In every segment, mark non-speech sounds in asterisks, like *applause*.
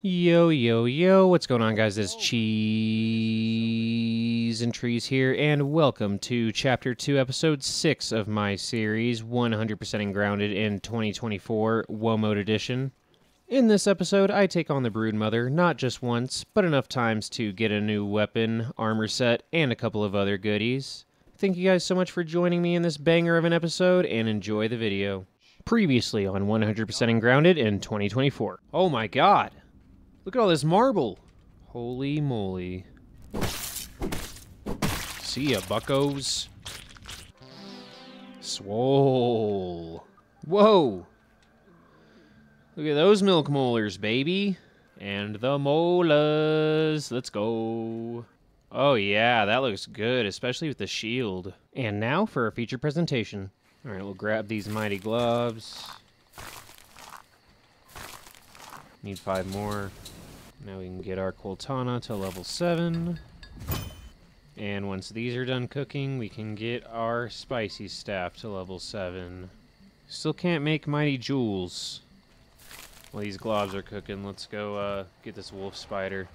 Yo, yo, yo, what's going on, guys? It's Cheese and Trees here, and welcome to Chapter 2, Episode 6 of my series, 100% Grounded in 2024 Woah Mode Edition. In this episode, I take on the Broodmother not just once, but enough times to get a new weapon, armor set, and a couple of other goodies. Thank you guys so much for joining me in this banger of an episode, and enjoy the video. Previously on 100% Grounded in 2024. Oh my god! Look at all this marble. Holy moly. See ya, buckos. Swole. Whoa. Look at those milk molars, baby. And the molas. Let's go. Oh, yeah, that looks good, especially with the shield. And now for a feature presentation. All right, we'll grab these mighty gloves. Need five more. Now we can get our Coaltana to level 7. And once these are done cooking, we can get our Spicy Staff to level 7. Still can't make Mighty Jewels. While these globs are cooking, let's go uh, get this Wolf Spider.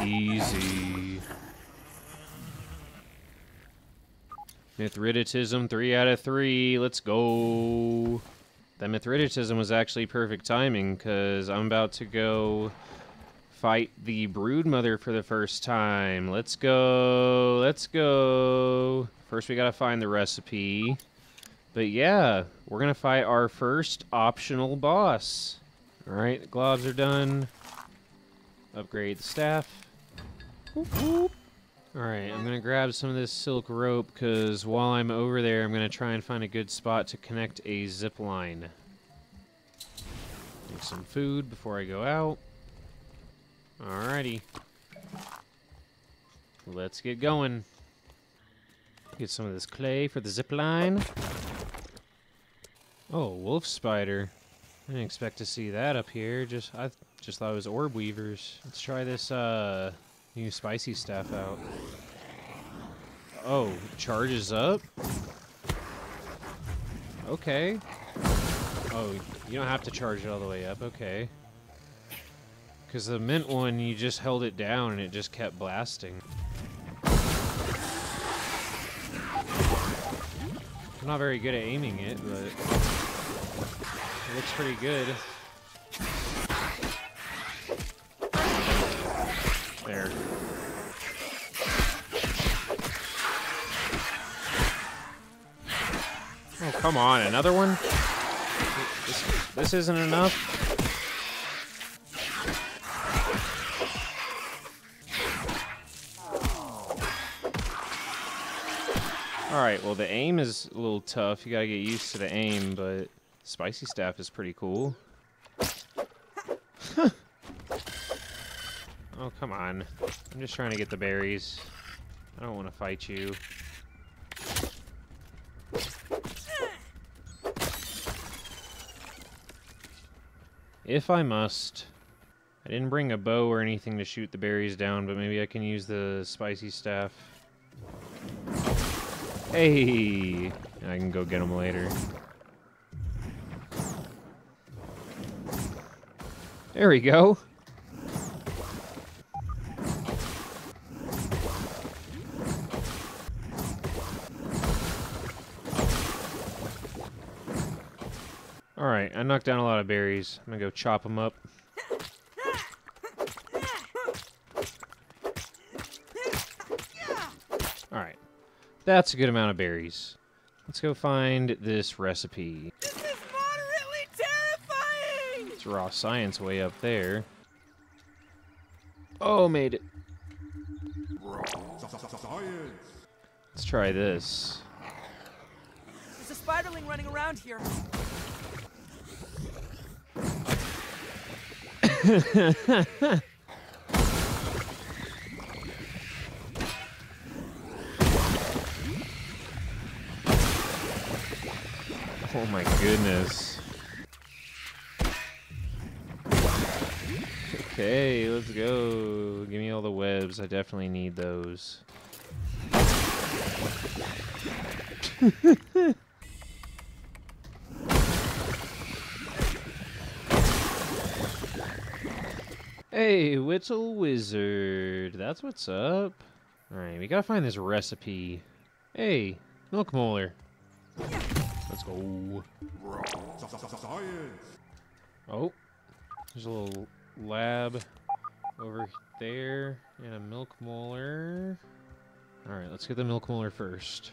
Easy. Mithridatism, 3 out of 3. Let's go. That Mithridatism was actually perfect timing, because I'm about to go fight the Broodmother for the first time. Let's go. Let's go. First, we gotta find the recipe. But yeah, we're gonna fight our first optional boss. Alright, the globs are done. Upgrade the staff. Alright, I'm gonna grab some of this silk rope because while I'm over there, I'm gonna try and find a good spot to connect a zip line. Make some food before I go out. Alrighty. Let's get going. Get some of this clay for the zip line. Oh, wolf spider. I didn't expect to see that up here. Just I just thought it was orb weavers. Let's try this uh New spicy stuff out. Oh, charges up? Okay. Oh, you don't have to charge it all the way up, okay. Because the mint one, you just held it down and it just kept blasting. I'm not very good at aiming it, but it looks pretty good. There. Oh, come on, another one? This, this isn't enough? Alright, well the aim is a little tough. You gotta get used to the aim, but spicy staff is pretty cool. Come on. I'm just trying to get the berries. I don't want to fight you. If I must. I didn't bring a bow or anything to shoot the berries down, but maybe I can use the spicy staff. Hey! I can go get them later. There we go. Knocked down a lot of berries. I'm gonna go chop them up. Alright. That's a good amount of berries. Let's go find this recipe. This is moderately terrifying! It's raw science way up there. Oh, made it. Let's try this. There's a spiderling running around here. *laughs* Oh my goodness. Okay, let's go. Give me all the webs. I definitely need those. *laughs* Hey, Whittle Wizard. That's what's up. Alright, we gotta find this recipe. Hey, Milk Molar. Let's go. Oh, there's a little lab over there and a milk molar. Alright, let's get the milk molar first.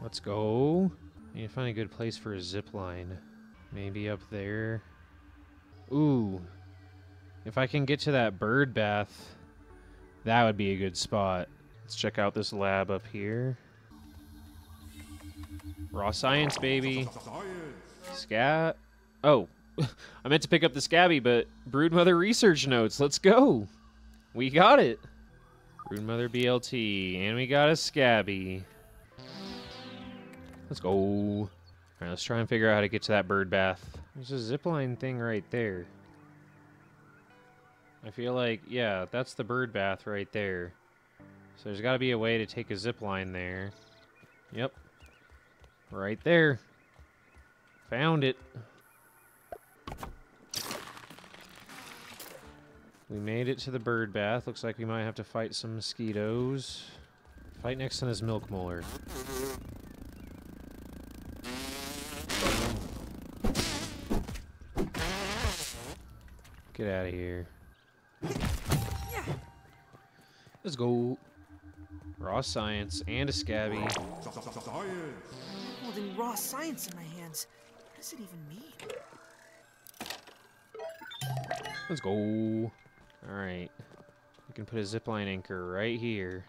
Let's go. Need to find a good place for a zip line. Maybe up there. Ooh. If I can get to that bird bath, that would be a good spot. Let's check out this lab up here. Raw science, baby. Scab. Oh, *laughs* I meant to pick up the Scabby, but Broodmother research notes. Let's go. We got it. Broodmother BLT, and we got a Scabby. Let's go. All right, let's try and figure out how to get to that bird bath. There's a zipline thing right there. I feel like, yeah, that's the bird bath right there. So there's got to be a way to take a zip line there. Yep. Right there. Found it. We made it to the bird bath. Looks like we might have to fight some mosquitoes. Fight next to this milk molar. Get out of here. Let's go. Raw science and a scabby. Holding raw science in my hands. What does it even mean? Let's go. Alright. We can put a zipline anchor right here.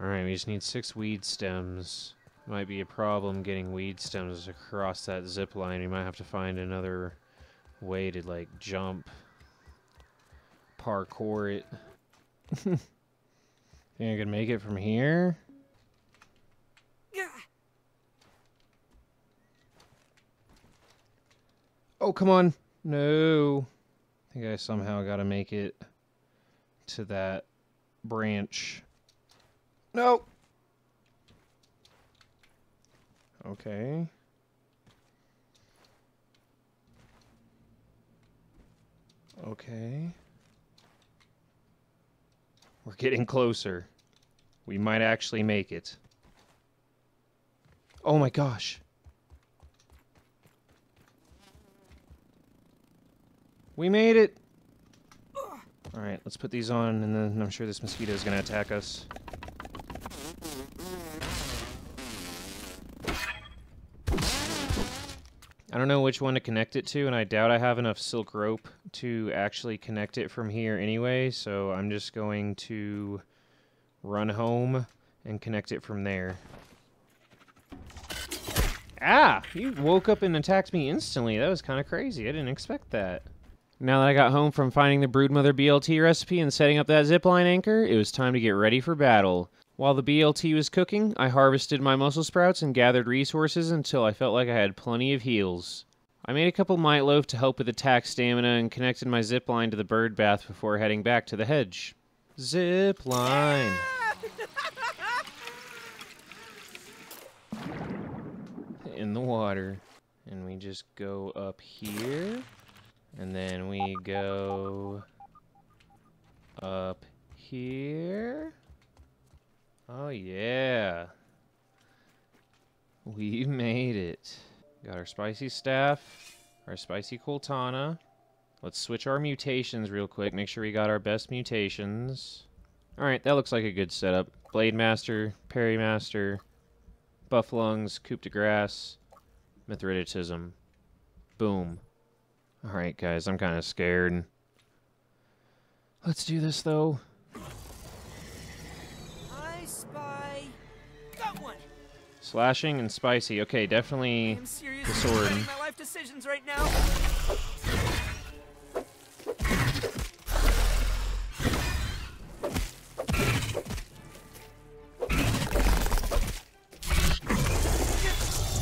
Alright, we just need six weed stems. Might be a problem getting weed stems across that zipline. We might have to find another way to, like, jump. Parkour it. *laughs* Think I can make it from here? Yeah. Oh, come on. No. I think I somehow got to make it to that branch. No. Okay. Okay. We're getting closer. We might actually make it. Oh my gosh. We made it! Alright, let's put these on, and then I'm sure this mosquito is going to attack us. I don't know which one to connect it to, and I doubt I have enough silk rope to actually connect it from here anyway, so I'm just going to run home and connect it from there. Ah! You woke up and attacked me instantly. That was kind of crazy. I didn't expect that. Now that I got home from finding the Broodmother BLT recipe and setting up that zipline anchor, it was time to get ready for battle. While the BLT was cooking, I harvested my muscle sprouts and gathered resources until I felt like I had plenty of heals. I made a couple might loaf to help with attack stamina and connected my zip line to the bird bath before heading back to the hedge. Zip line. In the water. And we just go up here. And then we go up here. Oh, yeah. We made it. Got our spicy staff, our spicy Coaltana. Let's switch our mutations real quick. Make sure we got our best mutations. Alright, that looks like a good setup. Blade Master, Parry Master, Buff Lungs, Coup de Grace, Mithridatism. Boom. Alright, guys, I'm kind of scared. Let's do this, though. Slashing and spicy. Okay, definitely the sword. regretting my life decisions right now.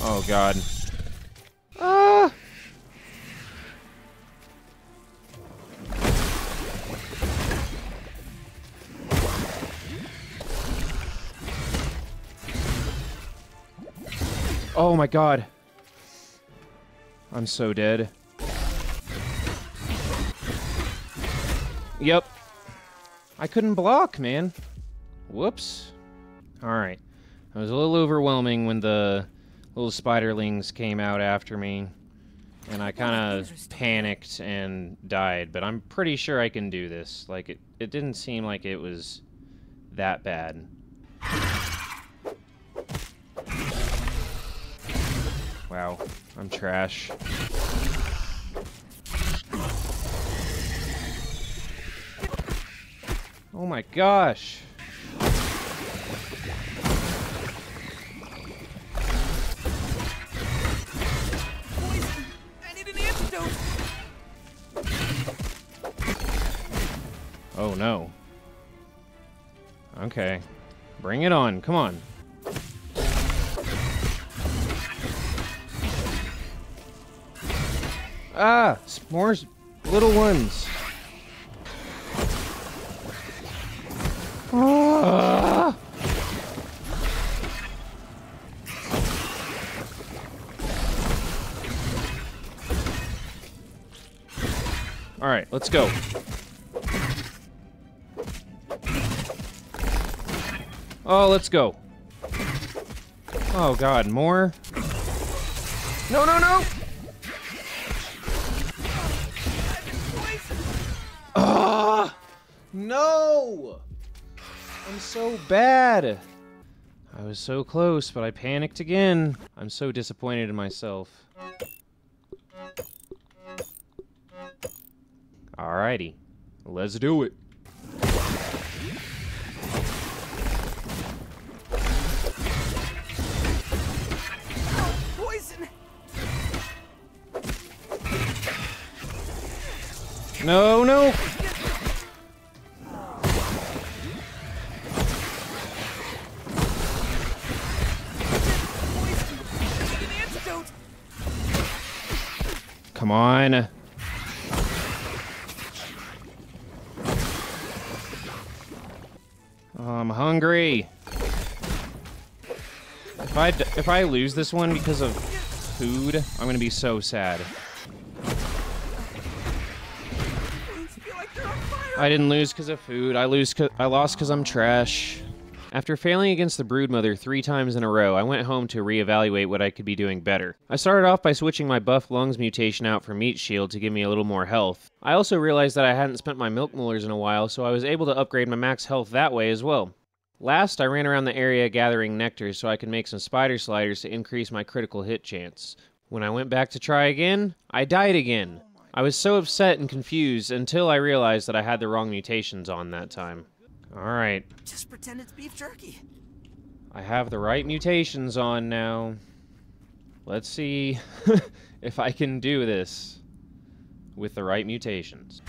Oh, God. Oh my god. I'm so dead. Yep. I couldn't block, man. Whoops. Alright. It was a little overwhelming when the little spiderlings came out after me. And I kind of panicked and died, but I'm pretty sure I can do this. Like, it, it didn't seem like it was that bad. Wow, I'm trash. Oh my gosh. Oh no. Okay. Bring it on. Come on. Ah! More little ones. Ah! All right, let's go. Oh, let's go. Oh god, more? No, no, no! Ah! No! I'm so bad. I was so close, but I panicked again. I'm so disappointed in myself. Alrighty. Let's do it. Poison! No, no! Come on. I'm hungry. If I if I lose this one because of food, I'm gonna be so sad. I didn't lose because of food. I lose. I lost because I'm trash. After failing against the Broodmother three times in a row, I went home to reevaluate what I could be doing better. I started off by switching my buff lungs mutation out for meat shield to give me a little more health. I also realized that I hadn't spent my milk molars in a while, so I was able to upgrade my max health that way as well. Last, I ran around the area gathering nectar so I could make some spider sliders to increase my critical hit chance. When I went back to try again, I died again. I was so upset and confused until I realized that I had the wrong mutations on that time. Alright, Just pretend it's beef jerky. I have the right mutations on now. Let's see *laughs* if I can do this with the right mutations.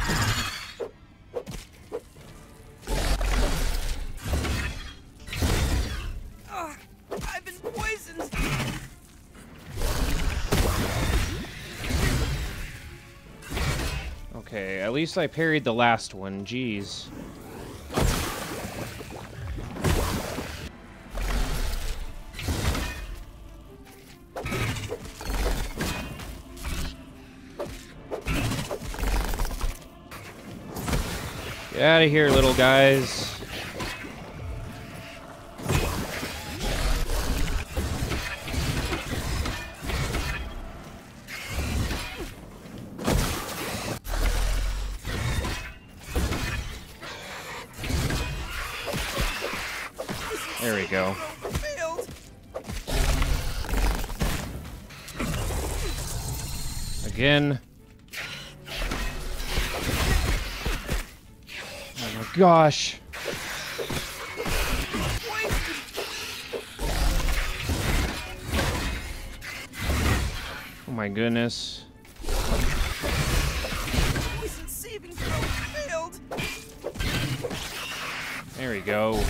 Ugh! I've been poisoned! Okay, at least I parried the last one. Jeez. Of here, little guys. There we go. Again. Gosh. Oh my goodness. There we go.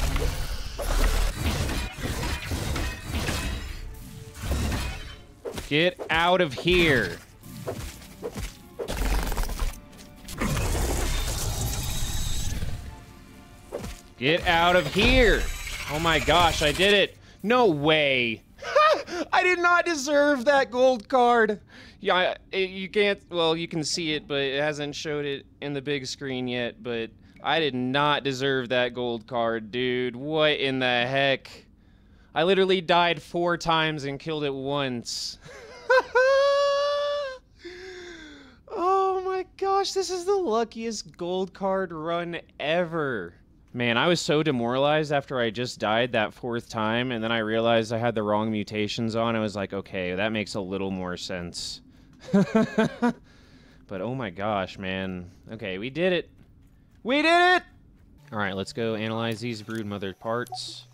Get out of here. Get out of here. Oh my gosh, I did it. No way. *laughs* I did not deserve that gold card. Yeah, it, you can't. Well, you can see it, but it hasn't showed it in the big screen yet. But I did not deserve that gold card, dude. What in the heck? I literally died four times and killed it once. *laughs* oh my gosh, this is the luckiest gold card run ever. Man, I was so demoralized after I just died that fourth time, and then I realized I had the wrong mutations on. I was like, okay, that makes a little more sense. *laughs* but oh my gosh, man. Okay, we did it. We did it! Alright, let's go analyze these broodmother parts.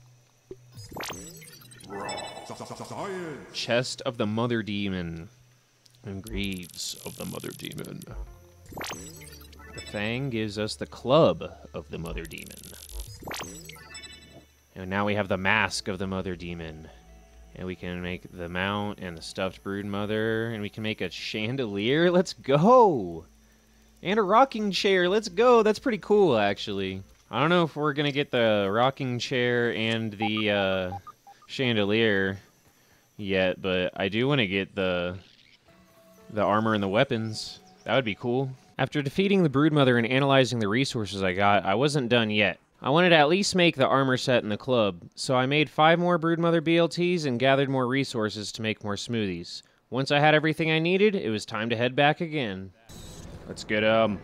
Chest of the Mother Demon. And Greaves of the Mother Demon. The Fang gives us the Club of the Mother Demon. And now we have the Mask of the Mother Demon. And we can make the mount and the stuffed brood mother. And we can make a chandelier. *laughs* Let's go! And a rocking chair. Let's go. That's pretty cool, actually. I don't know if we're going to get the rocking chair and the uh, chandelier yet, but I do want to get the the armor and the weapons. That would be cool. After defeating the Broodmother and analyzing the resources I got, I wasn't done yet. I wanted to at least make the armor set in the club, so I made five more Broodmother BLTs and gathered more resources to make more smoothies. Once I had everything I needed, it was time to head back again. Let's get um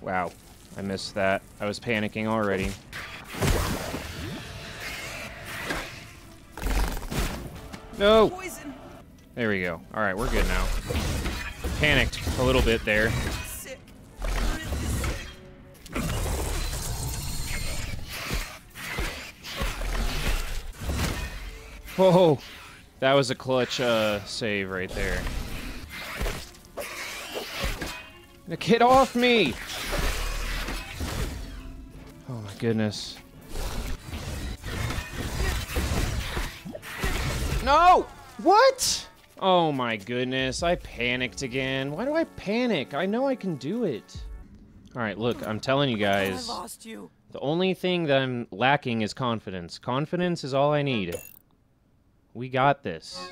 Wow, I missed that. I was panicking already. No! Poison. There we go. Alright, we're good now. Panicked a little bit there. Whoa! That was a clutch uh, save right there. Now Get off me! Oh my goodness. No! What? Oh my goodness, I panicked again. Why do I panic? I know I can do it. Alright, look, I'm telling you guys. I guys. lost you. The only thing that I'm lacking is confidence. Confidence is all I need. We got this.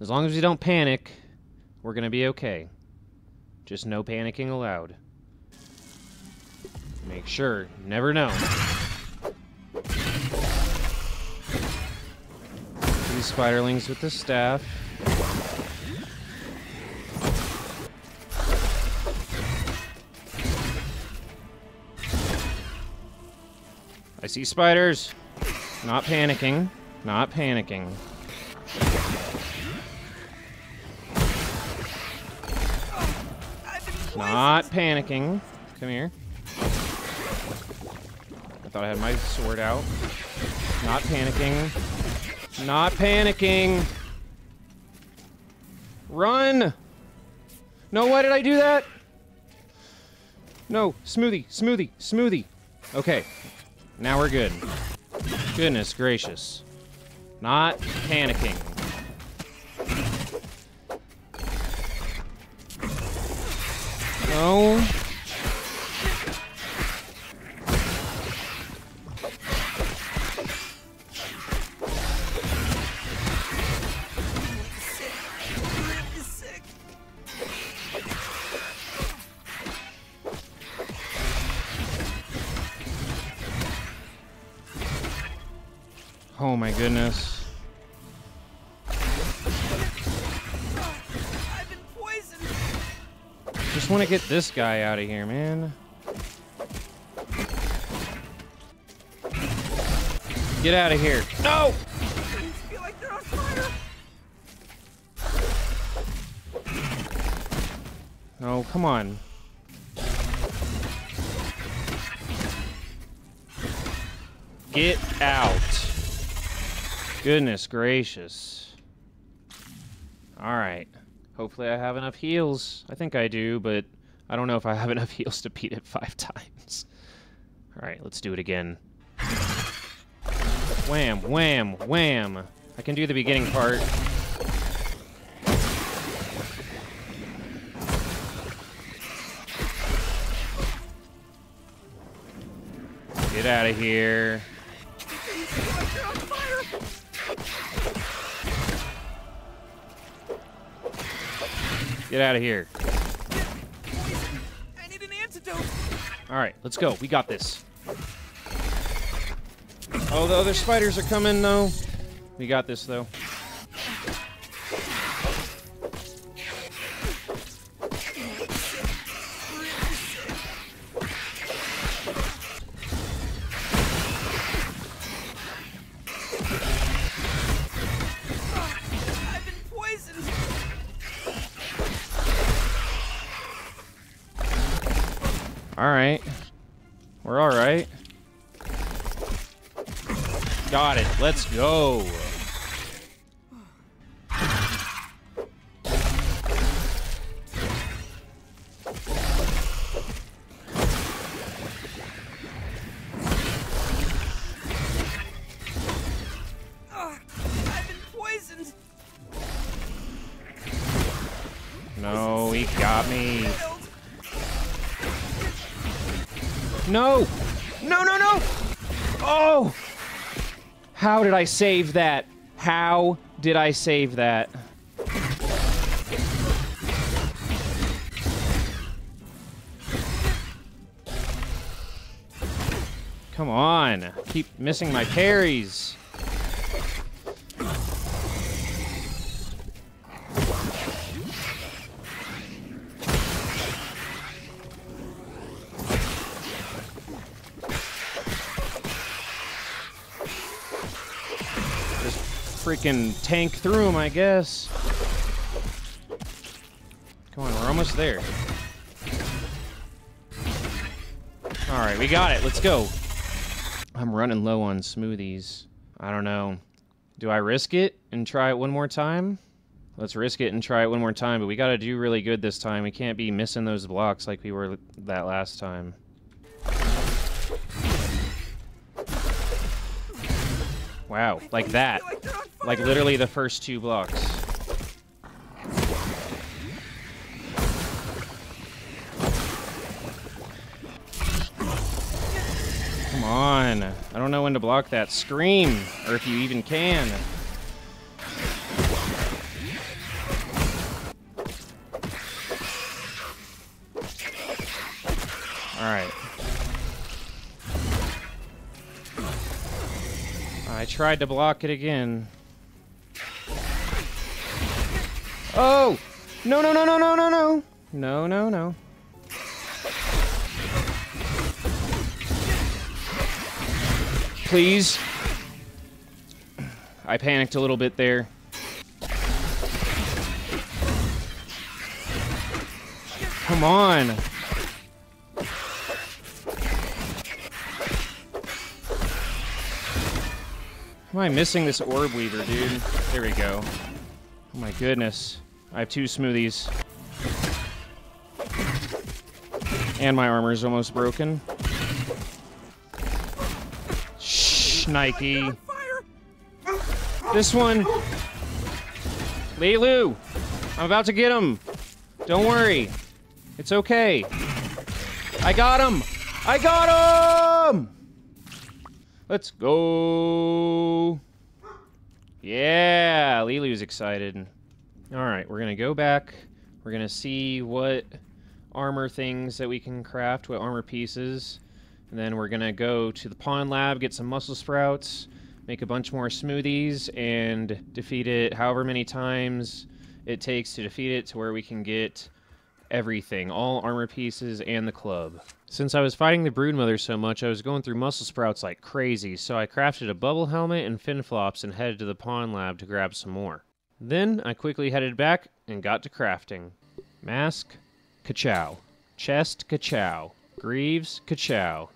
As long as we don't panic, we're gonna be okay. Just no panicking allowed. Make sure. Never know. Spiderlings with the staff. I see spiders. Not panicking. Not panicking. Not panicking. Come here. I thought I had my sword out. Not panicking. Not panicking. Run! No, why did I do that? No, smoothie, smoothie, smoothie. Okay, now we're good. Goodness gracious. Not panicking. No. Oh my goodness. I've been poisoned. Just want to get this guy out of here, man. Get out of here. No! Oh, come on. Get out. Goodness gracious. Alright. Hopefully I have enough heals. I think I do, but I don't know if I have *laughs* enough heals to beat it five *laughs* times. Alright, let's do it again. Wham, wham, wham. I can do the beginning part. Get out of here. Get out of here. Poison! I need an antidote! All right, let's go. We got this. Oh, the other spiders are coming, though. We got this, though. Right. Got it. Let's go. Did I save that? How did I save that? Come on. Keep missing my parries. Freaking tank through him, I guess. Come on, we're almost there. Alright, we got it. Let's go. I'm running low on smoothies. I don't know. Do I risk it and try it one more time? Let's risk it and try it one more time, but we gotta do really good this time. We can't be missing those blocks like we were that last time. Wow, like that. Like literally the first two blocks. Come on. I don't know when to block that scream, or if you even can. Alright. I tried to block it again. Oh! No, no, no, no, no, no, no! No, no, no. Please. I panicked a little bit there. Come on. Am I missing this orb weaver, dude? There we go. Oh my goodness. I have two smoothies. And my armor is almost broken. Shh, Nike. This one. Lilu, I'm about to get him. Don't worry. It's okay. I got him. I got him. Let's go. Yeah, Lilu's excited. All right, we're going to go back. We're going to see what armor things that we can craft, what armor pieces. And then we're going to go to the pond lab, get some muscle sprouts, make a bunch more smoothies, and defeat it however many times it takes to defeat it to where we can get everything, all armor pieces and the club. Since I was fighting the Broodmother so much, I was going through muscle sprouts like crazy, so I crafted a bubble helmet and fin flops and headed to the pond lab to grab some more. Then I quickly headed back and got to crafting. Mask, ka-chow. Chest, ka-chow. Greaves, ka-chow.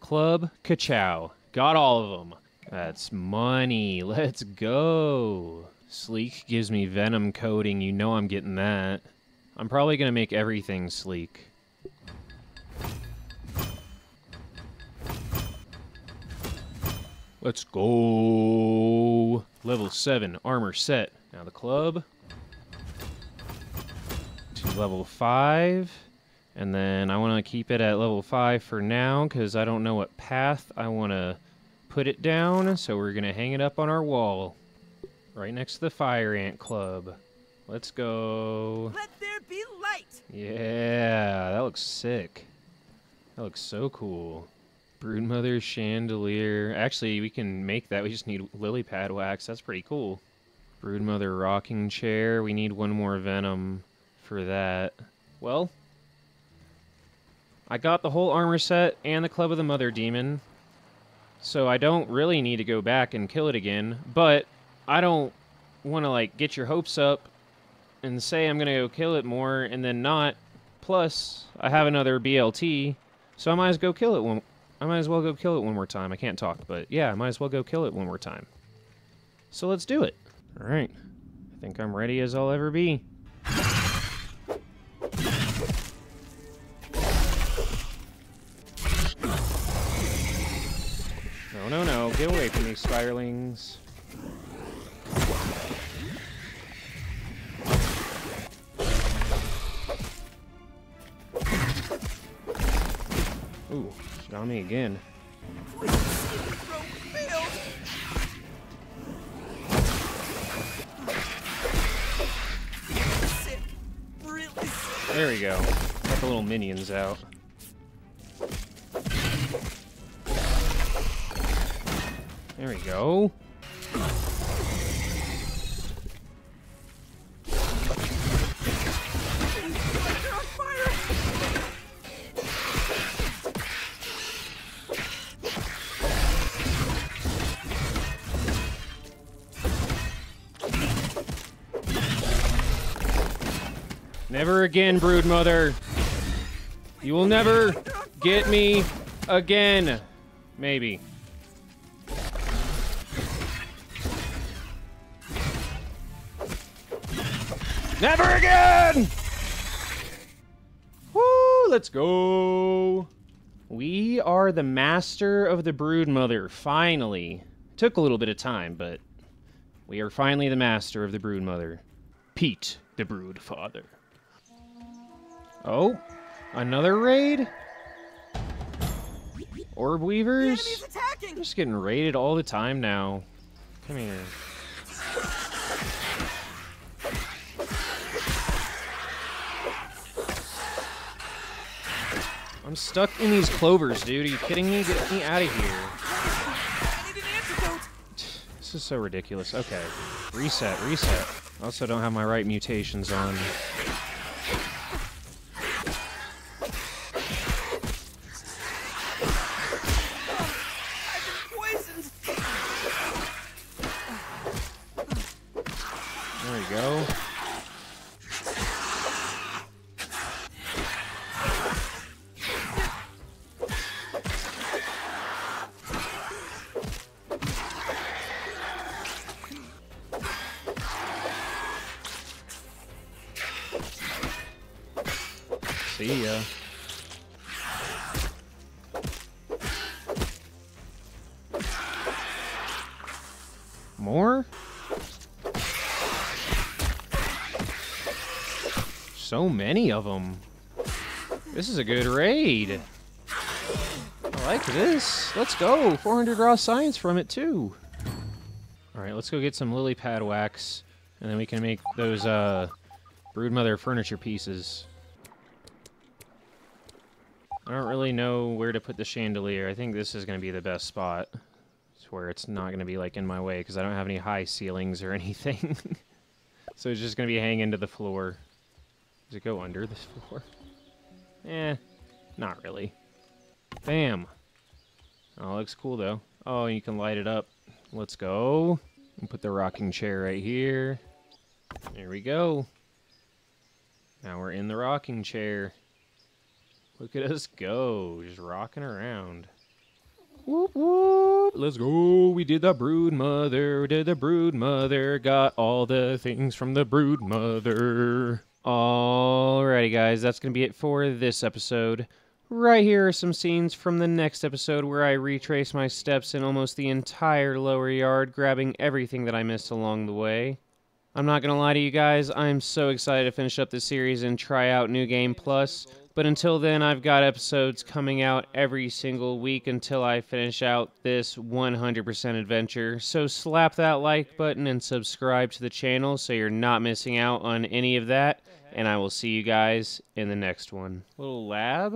Club, ka-chow. Got all of them. That's money. *laughs* Let's go. Sleek gives me venom coating. You know I'm getting that. I'm probably going to make everything sleek. Let's go. Level 7 armor set. Now the club. To level 5. And then I want to keep it at level 5 for now because I don't know what path I want to put it down. So we're going to hang it up on our wall right next to the Fire Ant Club. Let's go. Let there be light. Yeah, that looks sick. That looks so cool. Broodmother chandelier. Actually, we can make that. We just need lily pad wax. That's pretty cool. Broodmother rocking chair. We need one more venom for that. Well, I got the whole armor set and the Club of the Mother Demon. So I don't really need to go back and kill it again, but I don't want to like get your hopes up and say I'm going to go kill it more and then not. Plus, I have another BLT, so I might as well go kill it one I might as well go kill it one more time. I can't talk, but yeah, I might as well go kill it one more time. So let's do it. All right. I think I'm ready as I'll ever be. No, no, no. Get away from me, spiderlings. Got me again. There we go. Got the little minions out. There we go. Again, Broodmother. You will never get me again. Maybe. Never again! Woo, let's go. We are the master of the Broodmother, finally. Took a little bit of time, but we are finally the master of the Broodmother. Pete, the Broodfather. Oh, another raid? Orb Weavers? I'm just getting raided all the time now. Come here. I'm stuck in these clovers, dude. Are you kidding me? Get me out of here. An. This is so ridiculous. Okay. Reset, reset. Also don't have my right mutations on. See ya. More? So many of them. This is a good raid. I like this. Let's go. 400 raw science from it, too. All right, let's go get some lily pad wax, and then we can make those uh, broodmother furniture pieces. I don't really know where to put the chandelier. I think this is going to be the best spot. It's where it's not going to be like in my way because I don't have any high ceilings or *laughs* anything. so it's just going to be hanging to the floor. Does it go under this floor? Eh, not really. Bam. Oh, looks cool though. Oh, you can light it up. Let's go. And put the rocking chair right here. There we go. Now we're in the rocking chair. Look at us go, just rocking around. Whoop whoop, let's go. We did the brood mother, We did the brood mother, got all the things from the brood mother. Alrighty, guys, that's gonna be it for this episode. Right here are some scenes from the next episode where I retrace my steps in almost the entire lower yard, grabbing everything that I missed along the way. I'm not gonna lie to you guys, I'm so excited to finish up this series and try out New Game Plus, But until then, I've got episodes coming out every single week until I finish out this 100% adventure. So slap that like button and subscribe to the channel so you're not missing out on any of that. And I will see you guys in the next one. Little lab?